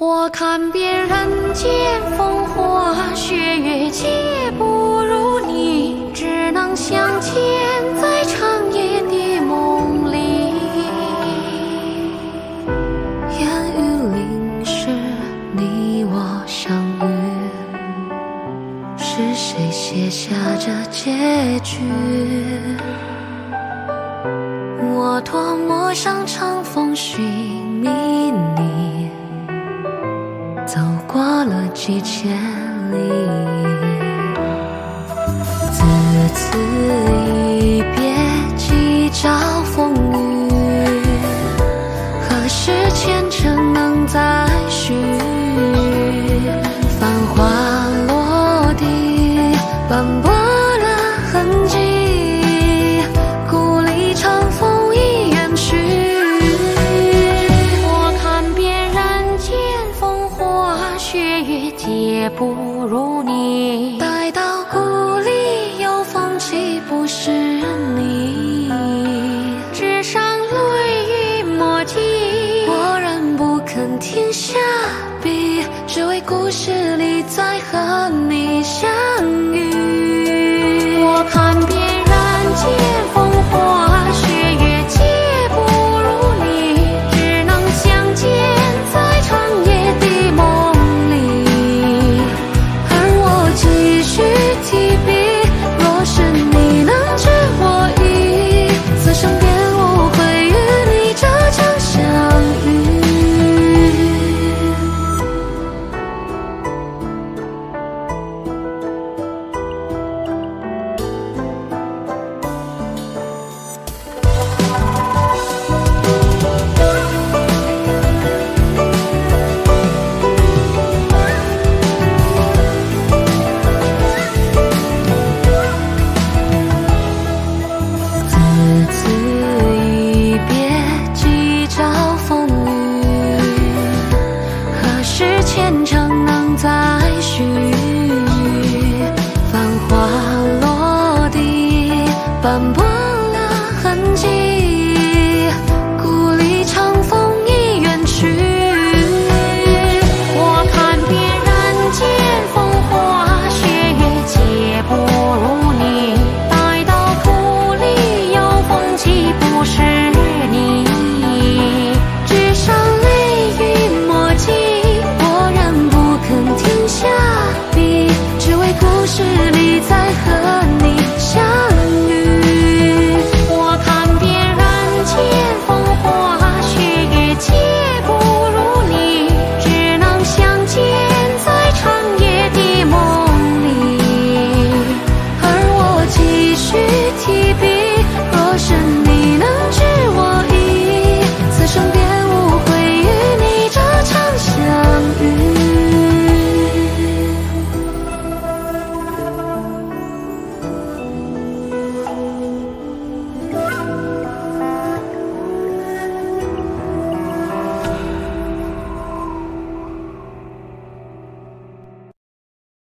我看遍人间风花雪月，皆不如你，只能相见在长夜的梦里。烟雨淋湿你我相遇，是谁写下这结局？我多么想乘风寻觅你，过了几千里。自此一别几朝风雨，何时前尘能再不如你。待到故里又风起，不是你。纸上泪雨墨迹，我仍不肯停下笔，只为故事里再和你相前程能再续。繁华落地，斑驳。